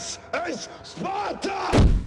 This is Sparta!